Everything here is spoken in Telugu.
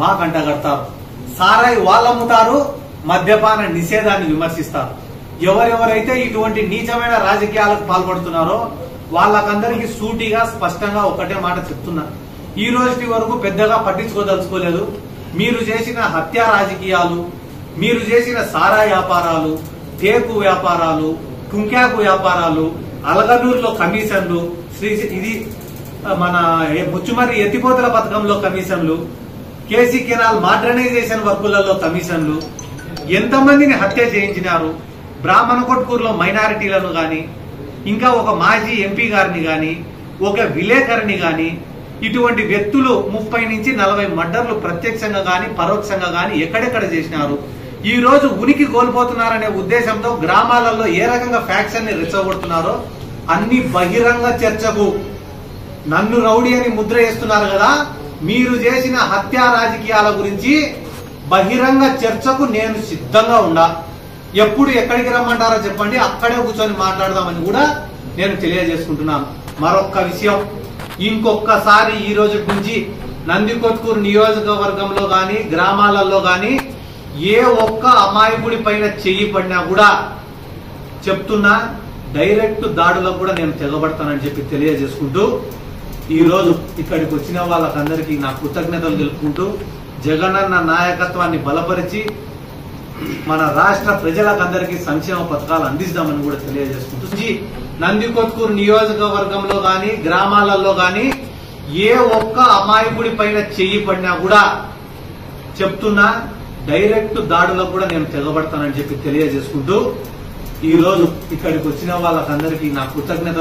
మా గంట కడతారు. సారాయి వాళ్ళమ్ముతారు మద్యపాన నిషేధాన్ని విమర్శిస్తారు. ఎవరెవరైతే ఇటువంటి నీచమైన రాజకీయాలకు పాల్పడుతున్నారో వాళ్ళకందరికీ సూటిగా స్పష్టంగా ఒకటే మాట చెప్తున్నా. ఈ రోజుటి వరకు పెద్దగా పట్టించుకోదలుచుకోలేదు. మీరు చేసిన హత్యా రాజకీయాలు మీరు చేసిన సారా వ్యాపారాలు టేకు వ్యాపారాలు టుంక్యాకు వ్యాపారాలు అలగనూరులో కమిషన్లు శ్రీ ఇది మన ఏ- ముచ్చుమర్రి ఎత్తిపోతల పథకంలో కమిషన్లు కేసీ కెనాల్ మోడర్నైజేషన్ వర్కులలో కమిషన్లు ఎంతమందిని హత్య చేయించినారు? బ్రాహ్మణ కొట్కూరులో మైనారిటీలను గాని ఇంకా ఒక మాజీ ఎంపీ గారిని గాని ఒక విలేకరిని గాని ఇటువంటి వ్యక్తులు ముప్పై నుంచి నలభై మర్డర్లు ప్రత్యక్షంగా గాని పరోక్షంగా గాని ఎక్కడెక్కడ చేసినారు? ఈ రోజు ఉనికి కోల్పోతున్నారనే ఉద్దేశంతో గ్రామాలలో ఏ రకంగా ఫ్యాక్షన్ని రెచ్చగొడుతున్నారో అన్ని బహిరంగ చర్చకు నన్ను రౌడీ అని ముద్ర వేస్తున్నారు కదా మీరు చేసిన హత్యా రాజకీయాల గురించి బహిరంగ చర్చకు నేను సిద్ధంగా ఉండా. ఎప్పుడు ఎక్కడికి రమ్మంటారో చెప్పండి అక్కడే కూర్చొని మాట్లాడదామని కూడా నేను తెలియజేసుకుంటున్నాను. మరొక్క విషయం ఇంకొక్కసారి ఈ రోజు నుంచి నందికొట్కూరు నియోజకవర్గంలో గాని గ్రామాలలో గాని ఏ ఒక్క అమాయకుడి పైన చెయ్యి పడినా కూడా చెప్తున్నా డైరెక్ట్ దాడులకు కూడా నేను తెగబడతానని చెప్పి తెలియజేసుకుంటూ ఈ రోజు ఇక్కడికి వచ్చిన వాళ్ళకందరికీ నా కృతజ్ఞతలు తెలుపుకుంటూ జగనన్న నాయకత్వాన్ని బలపరిచి మన రాష్ట్ర ప్రజలకందరికీ సంక్షేమ పథకాలు అందిస్తామని కూడా తెలియజేసుకుంటూ నందికొట్కూరు నియోజకవర్గంలో గాని గ్రామాలలో గాని ఏ ఒక్క అమాయకుడి పైన చెయ్యి పడినా కూడా చెప్తున్నా డైరెక్ట్ దాడులకు కూడా నేను తెగబడతానని చెప్పి తెలియజేసుకుంటూ ఈ రోజు ఇక్కడికి వచ్చిన వాళ్ళకందరికీ నా కృతజ్ఞత